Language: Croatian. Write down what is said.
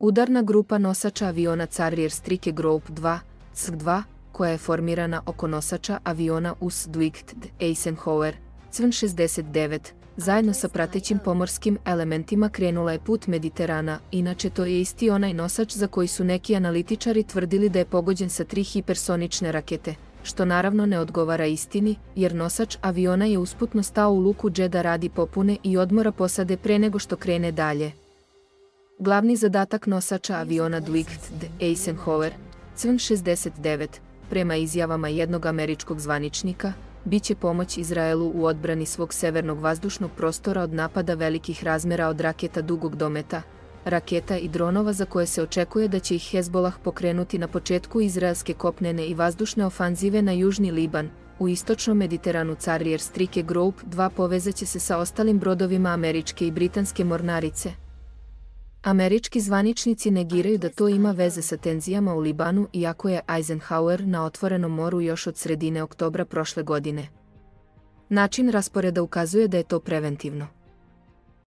Udarna grupa nosača aviona Carrier Strike Group 2, C2, koja je formirana oko nosača aviona US Dwight Eisenhower, CVN 69, zajedno sa pratećim pomorskim elementima krenula je put Mediterana, inače to je isti onaj nosač za koji su neki analitičari tvrdili da je pogođen sa tri hipersonične rakete, što naravno ne odgovara istini, jer nosač aviona je usputno stao u luku Džeda radi popune i odmora posade pre nego što krene dalje. Glavni zadatak nosača aviona Dwight Eisenhower, CVN 69, prema izjavama jednog američkog zvaničnika, bit će pomoć Izraelu u odbrani svog severnog vazdušnog prostora od napada velikih razmera od raketa dugog dometa, raketa i dronova za koje se očekuje da će ih Hezbolah pokrenuti na početku izraelske kopnene i vazdušne ofanzive na južni Liban, u istočnom Mediteranu Carrier Strike Group 2 povezaće se sa ostalim brodovima američke i britanske mornarice. Američki zvaničnici negiraju da to ima veze sa tenzijama u Libanu iako je Eisenhower na otvorenom moru još od sredine oktobra prošle godine. Način rasporeda ukazuje da je to preventivno.